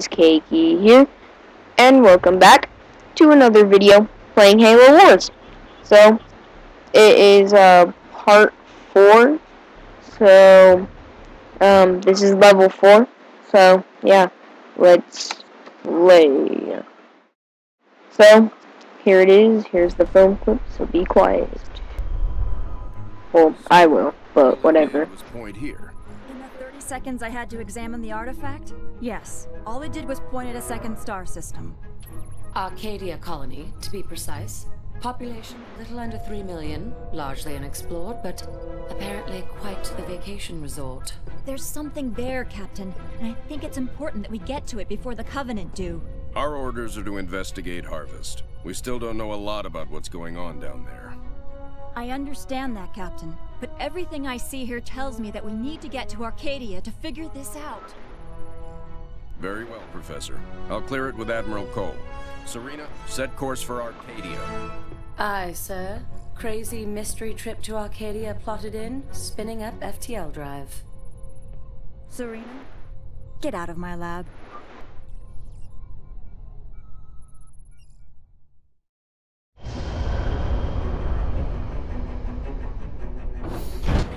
is Cakey here, and welcome back to another video playing Halo Wars. So, it is uh, part 4, so um, this is level 4, so yeah, let's play. So, here it is, here's the film clip, so be quiet. Well, I will, but whatever. Point here. In the 30 seconds I had to examine the artifact? Yes. All it did was point at a second star system. Arcadia colony, to be precise. Population a little under 3 million, largely unexplored, but apparently quite the vacation resort. There's something there, Captain, and I think it's important that we get to it before the Covenant do. Our orders are to investigate Harvest. We still don't know a lot about what's going on down there. I understand that, Captain, but everything I see here tells me that we need to get to Arcadia to figure this out. Very well, Professor. I'll clear it with Admiral Cole. Serina, set course for Arcadia. Aye, sir. Crazy mystery trip to Arcadia plotted in, spinning up FTL drive. Serina, get out of my lab.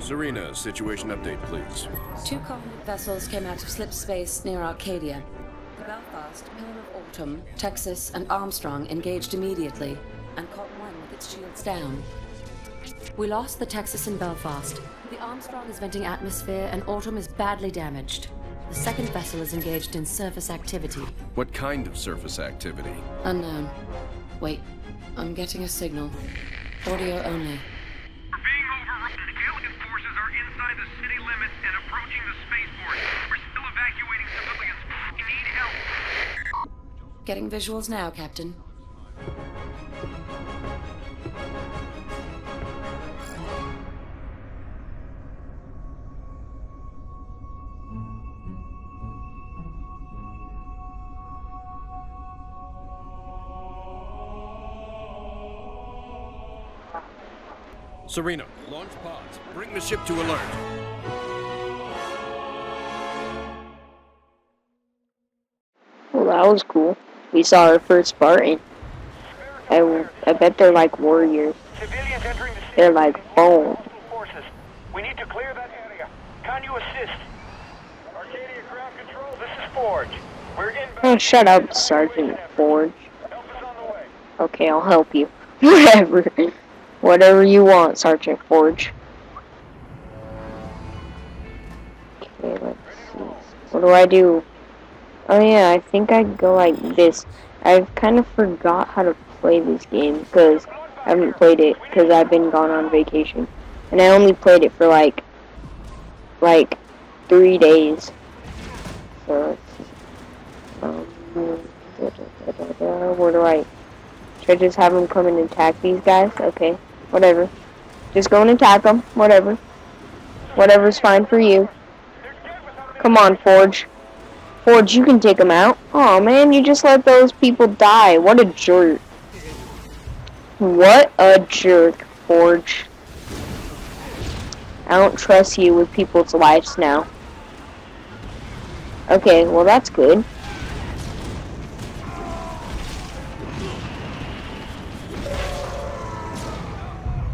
Serina, situation update, please. Two Covenant vessels came out of slip space near Arcadia. The Belfast, Pillar of Autumn, Texas, and Armstrong engaged immediately and caught one with its shields down. We lost the Texas and Belfast. The Armstrong is venting atmosphere and Autumn is badly damaged. The second vessel is engaged in surface activity. What kind of surface activity? Unknown. Wait, I'm getting a signal. Audio only. We're being overrun. Alien forces are inside the city limits and approaching the spaceport. We're still evacuating civilians. We need help. Getting visuals now, Captain. Serina, launch pods. Bring the ship to alert. Well, that was cool. We saw our first Spartan. I, I bet they're like warriors. Civilians entering the city. They're like forces. We need to clear that area. Can you assist? Arcadia ground control. This is Forge. We're inbound. Oh, shut up, Sergeant Forge. Help is on the way. Okay, I'll help you. Whatever. Whatever you want, Sergeant Forge. Okay, let's see. What do I do? Oh yeah, I think I go like this. I've kind of forgot how to play this game because I haven't played it because I've been gone on vacation. And I only played it for like, like, three days. So. Um, where do I... Should I just have them come and attack these guys? Okay, whatever. Just go and attack them, whatever. Whatever's fine for you. Come on, Forge. Forge, you can take them out. Oh man, you just let those people die. What a jerk. What a jerk, Forge. I don't trust you with people's lives now. Okay, well that's good.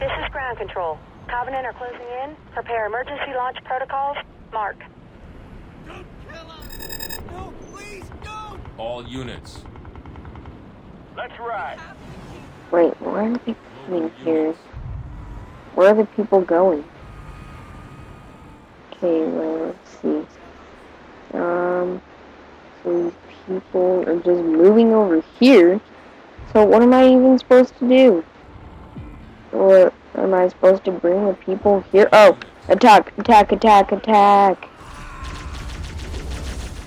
This is ground control. Covenant are closing in. Prepare emergency launch protocols. Mark. All units. Let's ride. Wait, where are they coming here? Where are the people going? Okay, well, let's see. Um, so these people are just moving over here. So what am I even supposed to do? What am I supposed to bring the people here? Oh, attack, attack, attack, attack.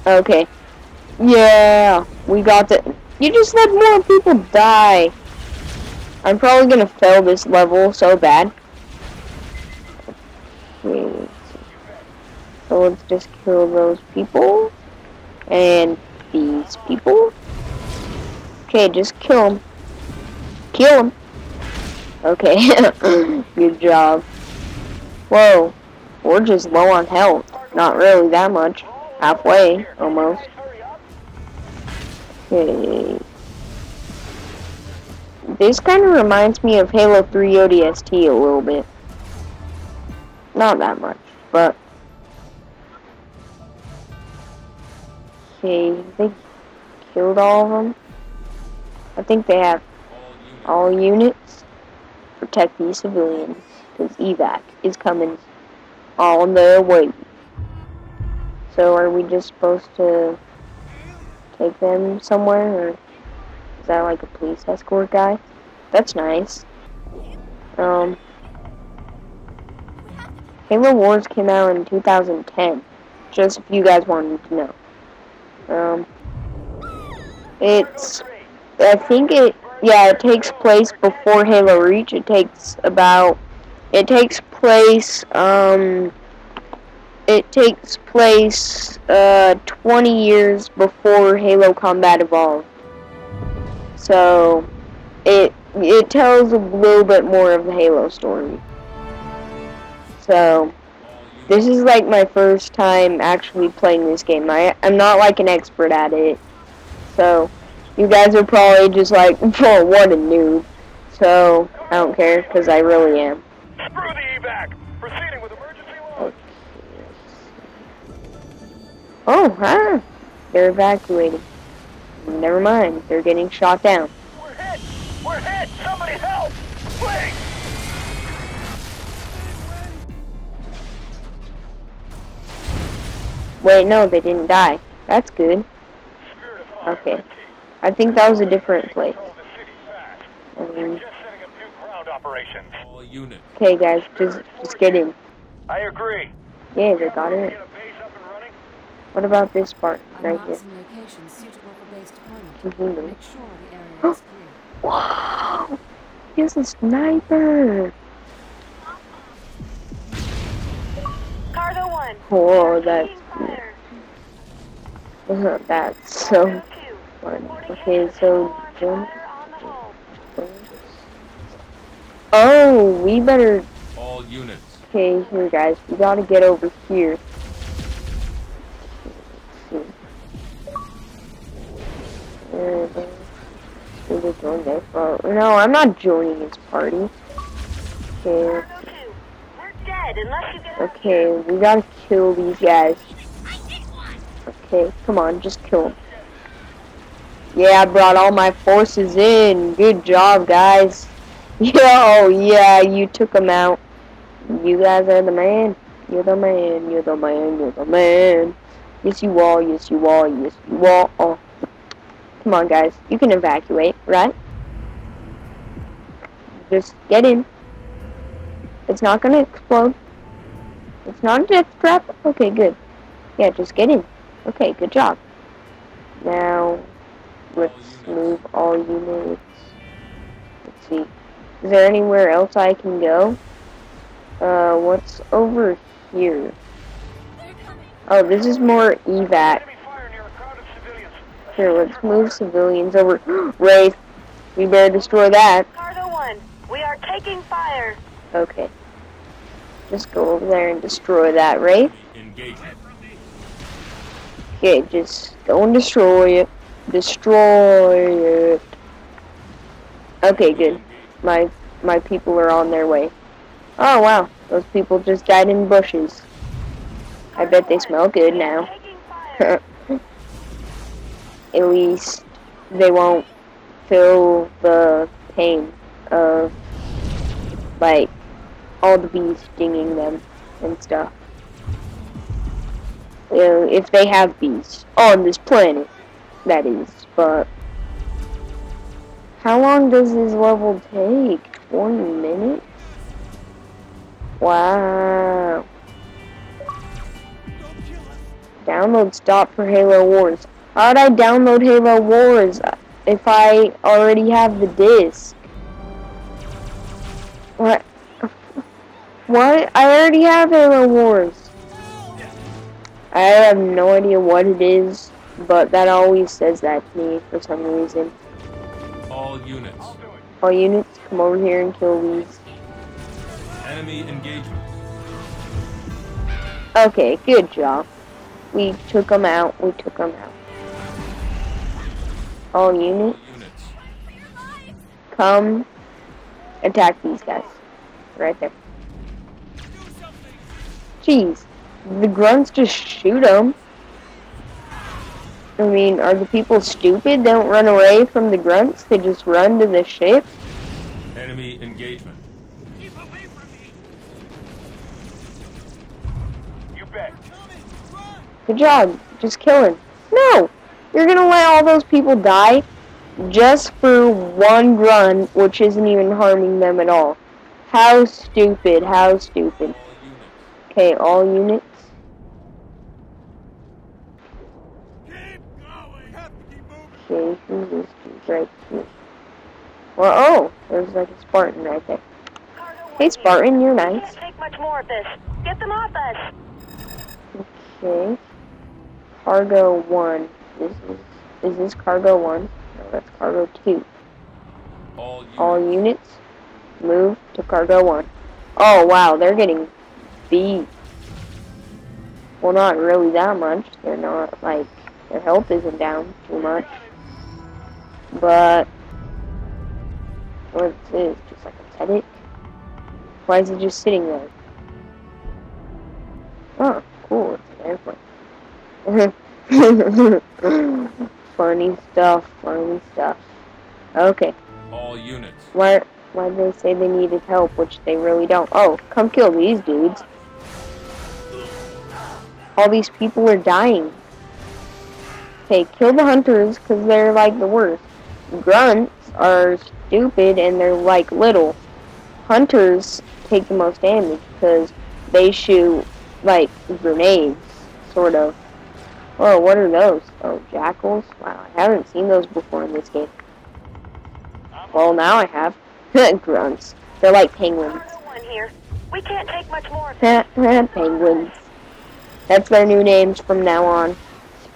Okay. Yeah, we got the. You just let more people die. I'm probably gonna fail this level so bad. So let's just kill those people. And these people. Okay, just kill them. Kill them. Okay, good job. Whoa, we're just low on health. Not really that much. Halfway, almost. Okay. This kind of reminds me of Halo 3 ODST a little bit. Not that much, but... Okay, they killed all of them. I think they have all units. Protect these civilians, because evac is coming on the way. So are we just supposed to take them somewhere, or is that like a police escort guy? That's nice. Um, Halo Wars came out in 2010. Just if you guys wanted to know. Um, it's, I think it, yeah, it takes place before Halo Reach. It takes about, it takes place, um, it takes place uh, 20 years before Halo Combat Evolved. So it it tells a little bit more of the Halo story. So this is like my first time actually playing this game. I I'm not like an expert at it. So you guys are probably just like, oh, what a noob. So I don't care because I really am. Screw the evac. Proceeding Oh, huh. They're evacuating. Never mind. They're getting shot down. We're hit. We're hit. Somebody help. Please. Wait, no, they didn't die. That's good. Okay. I think that was a different place. Control the city fast. Um, Just setting up new ground operations. All units. okay, guys, just just get in. I agree. Yeah, they got in. Get a base up and running. What about this part I'll right mark here? some locations suitable for base deployment. Mhm. Sure the is clear. Wow! He's a sniper! Cargo 1. Whoa, that's Fire. cool. That's so fun. Okay, so launch jump. on the hull. Oh, we better. All units. Okay, here, guys. We gotta get over here. No, I'm not joining his party. Okay, Cargo 2. We're dead unless you get us okay, we gotta kill these guys. Okay, come on, just kill them. Yeah, I brought all my forces in. Good job, guys. Yo, yeah, you took them out. You guys are the man. You're the man. You're the man. You're the man. Yes, you are. Yes, you are. Yes, you are. Come on, guys. You can evacuate, right? Just get in. It's not gonna explode. It's not a death trap. Okay, good. Yeah, just get in. Okay, good job. Now, let's move all units. Let's see. Is there anywhere else I can go? Uh, what's over here? Oh, this is more evac. Enemy fire near a crowd of civilians. Here, let's move civilians over. Wraith, we better destroy that. Cargo 1. We are taking fire. Okay. Just go over there and destroy that, Wraith. Engagement. Okay, just go and destroy it. Destroy it. Okay, good. My my people are on their way. Oh wow, those people just died in bushes. I bet they smell good now. At least they won't feel the pain of like all the bees stinging them and stuff. You know, if they have bees on this planet, that is. But how long does this level take? 20 minutes? Wow. Download stop for Halo Wars. How'd I download Halo Wars if I already have the disc? What? What? I already have Halo Wars. I have no idea what it is, but that always says that to me for some reason. All units. All units, come over here and kill these. Enemy engagement. Okay, good job. We took them out. We took them out. All units, units. come attack these guys. Right there. Jeez, the grunts just shoot them. I mean, are the people stupid? They don't run away from the grunts. They just run to the ship. Enemy engagement. You bet. Good job. Just killing. No! You're gonna let all those people die just for one grunt, which isn't even harming them at all. How stupid. How stupid. Okay, all units. Okay, who's this right here? Well, oh, there's like a Spartan right there. Hey, Spartan, you're nice. Can't take much more of this. Get them off us. Okay. Cargo 1. This is, is this cargo 1? No, that's cargo 2. All units. All units, move to cargo 1. Oh, wow, they're getting beat. Well, not really that much. They're not, like, their health isn't down too much. But, what's this? Just like a tedic? Why is it just sitting there? Oh, cool, it's an airplane. funny stuff, funny stuff. Okay. All units. Why why did they say they needed help, which they really don't. Oh, come kill these dudes. All these people are dying. Okay, kill the hunters because they're like the worst. Grunts are stupid and they're like little. Hunters take the most damage because they shoot like grenades, sort of. Oh, what are those? Oh, jackals? Wow, I haven't seen those before in this game. Well, now I have. Grunts. They're like penguins. Cargo one here. We can't take much more penguins. That's their new names from now on.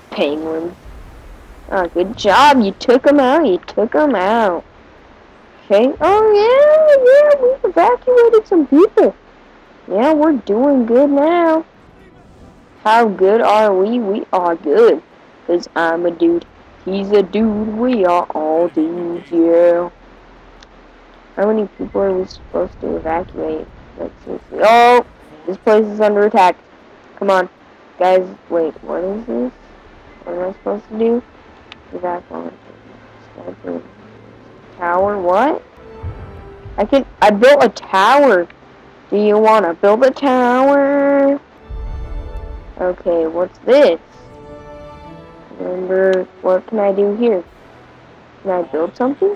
Penguins. Oh, good job. You took them out. You took them out. Okay. Oh, yeah, yeah. We evacuated some people. Yeah, we're doing good now. How good are we? We are good. Because I'm a dude. He's a dude. We are all dudes, yeah. How many people are we supposed to evacuate? Let's see. Oh! This place is under attack. Come on. Guys, wait, what is this? What am I supposed to do? Evacuate. Sniper. Tower, what? I can, I built a tower. Do you want to build a tower? Okay, what's this? Remember, what can I do here? Can I build something?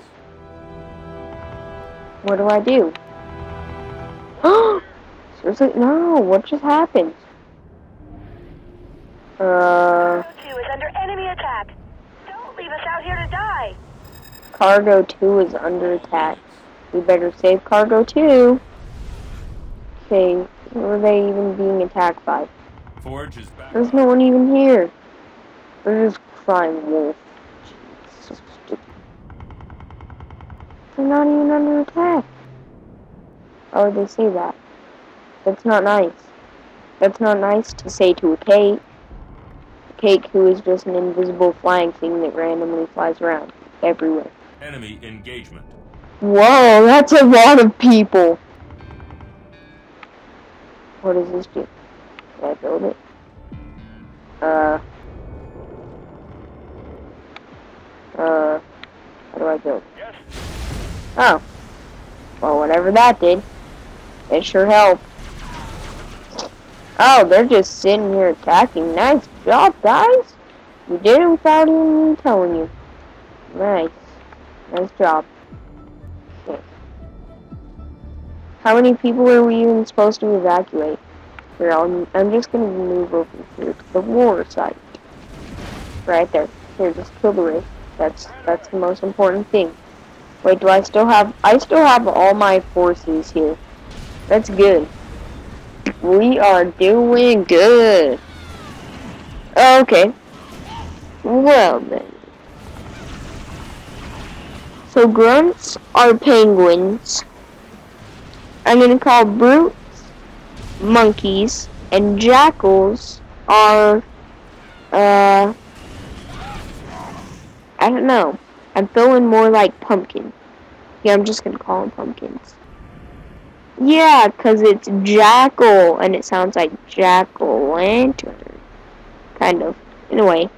What do I do? Seriously? No, what just happened? Uh, Cargo two is under enemy attack. Don't leave us out here to die. Cargo 2 is under attack. We better save Cargo 2. Okay, who are they even being attacked by? Forge is back. There's no one even here. They're just crying wolf. Jeez, so stupid. They're not even under attack. Oh, they say that. That's not nice. That's not nice to say to a cake. A cake who is just an invisible flying thing that randomly flies around everywhere. Enemy engagement. Whoa, that's a lot of people. What does this do? I build it? Uh. Uh. How do I build? Yes. Oh. Well, whatever that did. It sure helped. Oh, they're just sitting here attacking. Nice job, guys. You did it without even me telling you. Nice. Nice job. How many people are we even supposed to evacuate? Here, I'll, I'm just gonna move over here to the war site. Right there. Here, just kill the wraith. That's that's the most important thing. Wait, do I still have? I still have all my forces here. That's good. We are doing good. Okay. Well then. So grunts are penguins. I'm gonna call brutes monkeys and jackals are uh I don't know. I'm feeling more like pumpkin. Yeah, I'm just gonna call them pumpkins. Yeah, 'cause it's jackal, and it sounds like jack-o'-lantern. Kind of, in a way.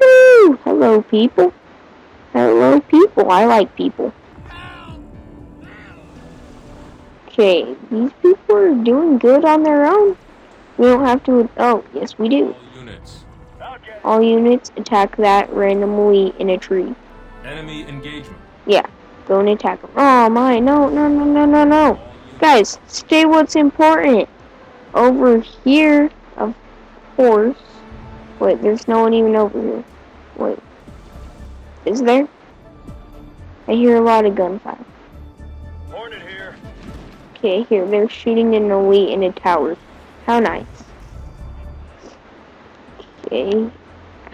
Woo! Hello, people. Hello, people. I like people. Okay, these people are doing good on their own. We don't have to. Oh, yes, we do. All units. All units attack that randomly in a tree. Enemy engagement. Yeah, go and attack them. Oh my, no, no, no, no, no, no. Guys, stay what's important. Over here, of course. Wait, there's no one even over here. Wait. Is there? I hear a lot of gunfire. Hornet here. Okay, here, they're shooting an elite in a tower. How nice. Okay.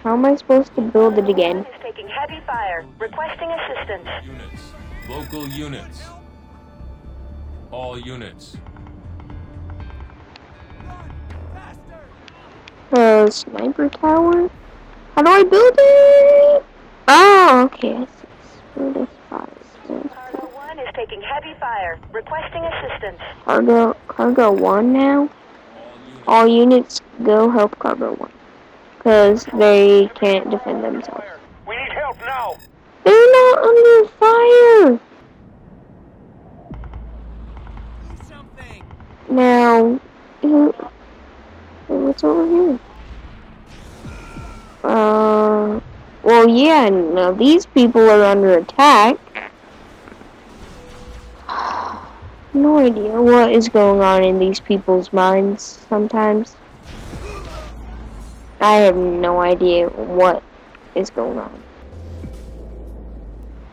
How am I supposed to build it again? Is taking heavy fire. Requesting assistance. Units. Local units. All units. Uh, sniper tower? How do I build it? Oh, okay, I see. Taking heavy fire. Requesting assistance. Cargo, cargo one now? All units. Go help cargo one. Because they can't defend themselves. We need help now. They're not under fire! Now, who, what's over here? Uh, well, yeah, now these people are under attack. No idea what is going on in these people's minds sometimes. I have no idea what is going on.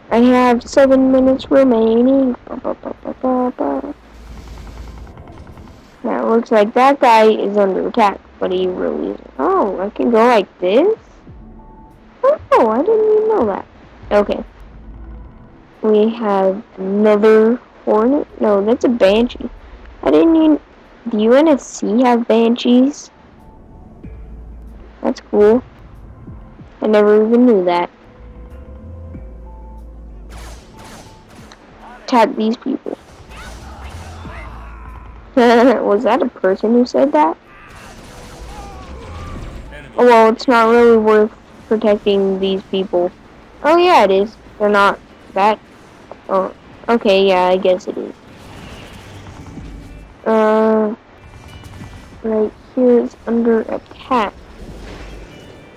I have seven minutes remaining. Ba, ba, ba. Now it looks like that guy is under attack, but he really isn't. Oh, I can go like this? Oh, I didn't even know that. Okay. We have another hornet. No, that's a banshee. I didn't even. Do UNSC have banshees? That's cool. I never even knew that. Tag these people. Was that a person who said that? Oh, well, it's not really worth protecting these people. Oh, yeah, it is. They're not that. Oh, okay, yeah, I guess it is. Uh, right here is under attack.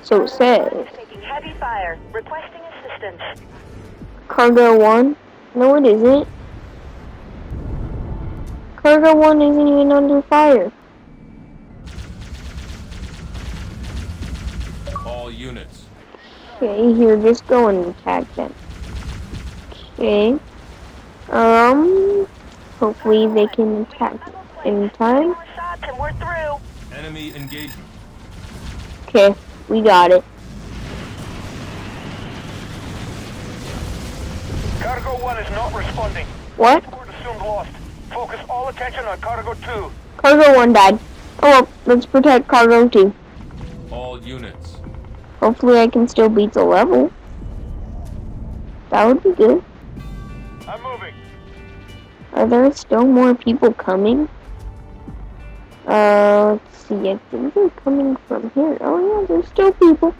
So it says. Taking heavy fire. Requesting assistance. Cargo 1? No, it isn't. Cargo 1 isn't even under fire. All units. Okay, here, just go and attack them. Okay. Um, hopefully they can attack in time. More shots and we're through. Enemy engagement. Okay, we got it. Cargo 1 is not responding. What? Port assumed lost. Focus all attention on Cargo 2. Cargo 1 died. Oh well, let's protect Cargo 2. All units. Hopefully I can still beat the level. That would be good. Are there still more people coming? Uh, let's see. I think they're coming from here. Oh yeah, there's still people.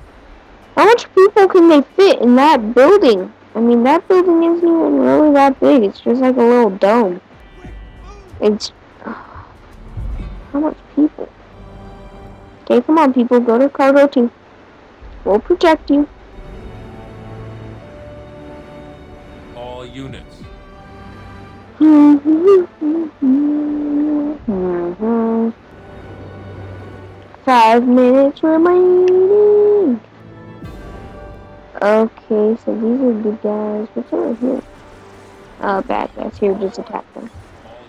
How much people can they fit in that building? I mean, that building isn't even really that big. It's just like a little dome. It's how much people? Okay, come on, people. Go to cargo two. We'll protect you. All units. Five minutes remaining. Okay, so these are good guys. What's over here? Uh, bad guys. Here, just attack them.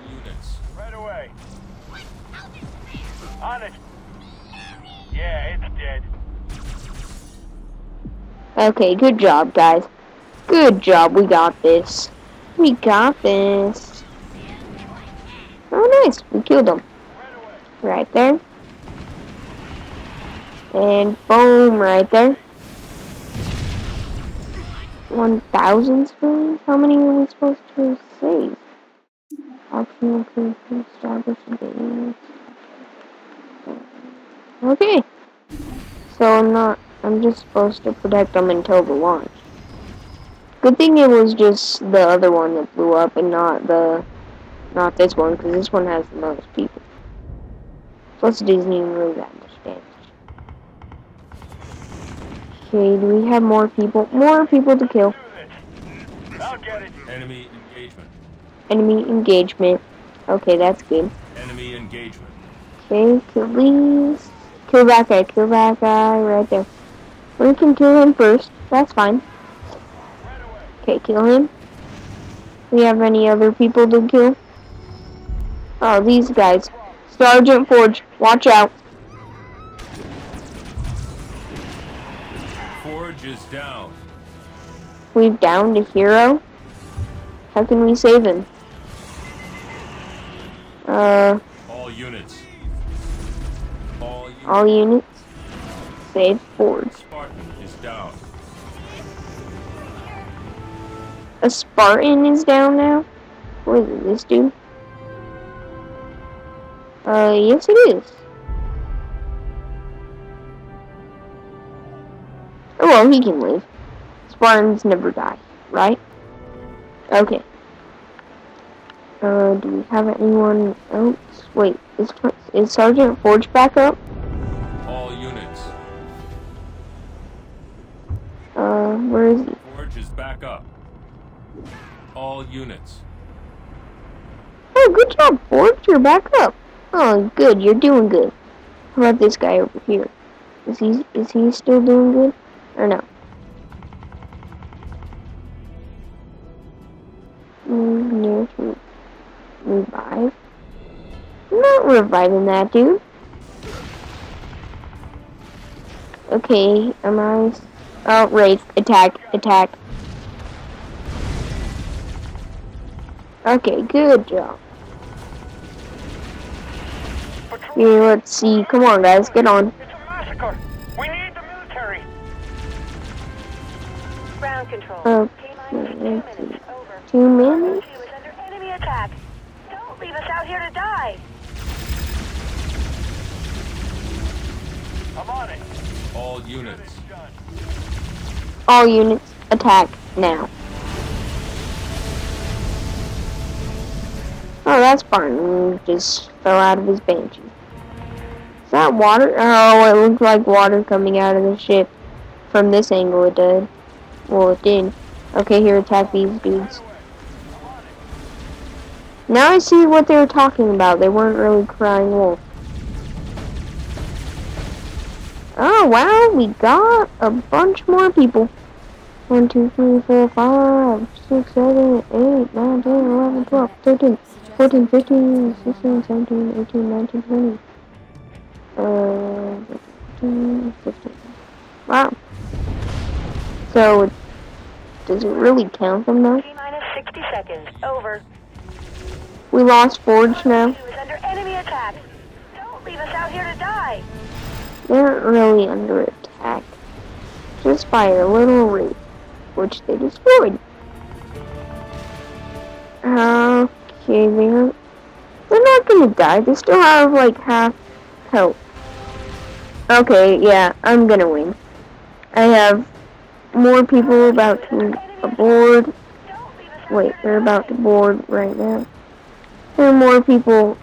Units. Right away. On it. Yeah, it's dead. Okay, good job, guys. Good job. We got this. We got this. Oh, nice. We killed them. Right there. And boom, right there. 1,000 spoons? How many are we supposed to save? Optional to establish base. Okay. So I'm not, I'm just supposed to protect them until the launch. Good thing it was just the other one that blew up and not the, not this one, because this one has the most people. Plus it isn't even really that much damage. Okay, do we have more people? More people to kill. I'll get it. Enemy engagement. Enemy engagement. Okay, that's good. Enemy engagement. Okay, kill these. Kill that guy, kill that guy right there. We can kill him first. That's fine. Okay, kill him. We have any other people to kill? Oh, these guys. Sergeant Forge, watch out. Forge is down. We've downed a hero. How can we save him? Uh, All units. All units. all units. Save Forge. A Spartan is down now? What is it, this dude? Uh, yes it is. Oh well, he can live. Spartans never die, right? Okay. Uh, do we have anyone else? Wait, is, is Sergeant Forge back up? All units. Uh, where is he? All units. Oh, good job, Forge. You're back up. Oh, good. You're doing good. How about this guy over here? Is he is he still doing good or no? Move near to revive. I'm not reviving that dude. Okay, am I? Oh, raise, attack, attack. Okay, good job. Patrol, Yeah, let's see. Come on, guys, get on. it's a massacre. We need the military. Ground control. Oh, T-minus two let's see. minutes. Over. Two minutes? Two is under enemy attack. Don't leave us out here to die. I'm on it. All units. All units, attack now. Oh, that's Spartan just fell out of his banshee. Is that water? Oh, it looked like water coming out of the ship. From this angle, it did. Well, it did. Okay, here, attack these dudes. Now I see what they were talking about. They weren't really crying wolf. Oh, wow, we got a bunch more people. 1, 2, 3, 4, 5, 6, 7, 8, 9, 10, 11, 12, 13, 14, 15, 16, 17, 18, 19, 20. Uh, 15, 15. Wow. So, does it really count them? T-minus 60 seconds. Over. We lost Forge now. Under enemy attack. Don't leave us out here to die. They aren't really under attack. Just by a little reef, which they destroyed. Okay, they're they're not gonna die. They still have like half health. Okay, yeah, I'm gonna win. I have more people about to out Wait, they're about to board right now. There are more people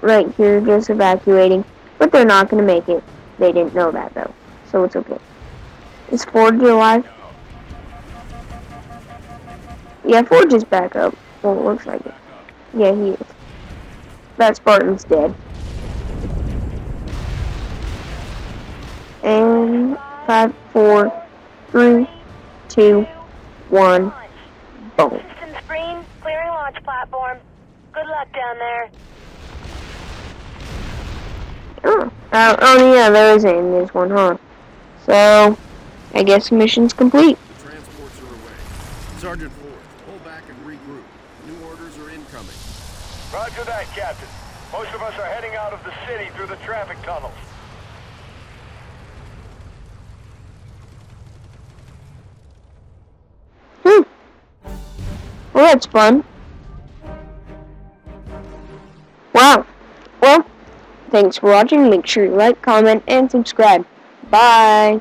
right here just evacuating, but they're not gonna make it. They didn't know that though, so it's okay. Is Forge alive? Yeah, Forge is back up. Well, it looks like it. Yeah, he is. That Spartan's dead. And five, four, three, two, one, boom. Systems green. Clearing launch platform. Good luck down there. Oh, uh, oh yeah, there is in this one, huh? So, I guess mission's complete. Transports are away. Sergeant Forge, pull back and regroup. New orders are incoming. Roger that, Captain. Most of us are heading out of the city through the traffic tunnels. Hmm. Well, that's fun. Wow. Well, thanks for watching. Make sure you like, comment, and subscribe. Bye.